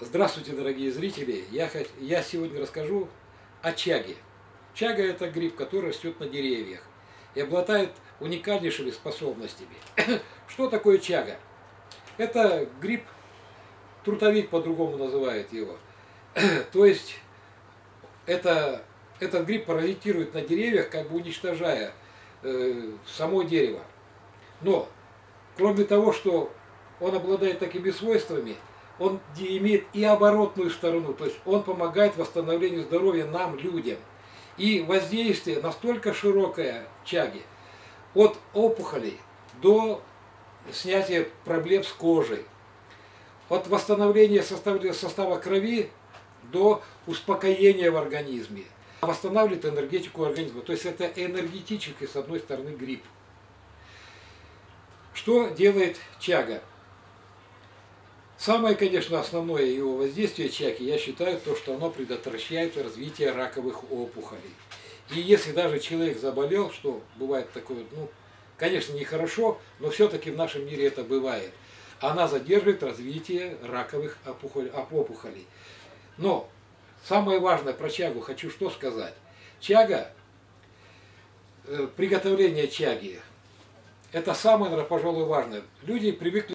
Здравствуйте, дорогие зрители! Я, я сегодня расскажу о чаге. Чага – это гриб, который растет на деревьях и обладает уникальнейшими способностями. Что такое чага? Это гриб, трутовик по-другому называют его. То есть это, этот гриб паразитирует на деревьях, как бы уничтожая э, само дерево. Но, кроме того, что он обладает такими свойствами – он имеет и оборотную сторону, то есть он помогает восстановлению здоровья нам, людям. И воздействие настолько широкое чаги, от опухолей до снятия проблем с кожей, от восстановления состава, состава крови до успокоения в организме. Восстанавливает энергетику организма. То есть это энергетический, с одной стороны, грипп. Что делает чага? Самое, конечно, основное его воздействие чаки, я считаю, то, что оно предотвращает развитие раковых опухолей. И если даже человек заболел, что бывает такое, ну, конечно, нехорошо, но все-таки в нашем мире это бывает, она задерживает развитие раковых опухолей. Но самое важное про чагу хочу что сказать. Чага, э, приготовление чаги, это самое, пожалуй, важное. Люди привыкли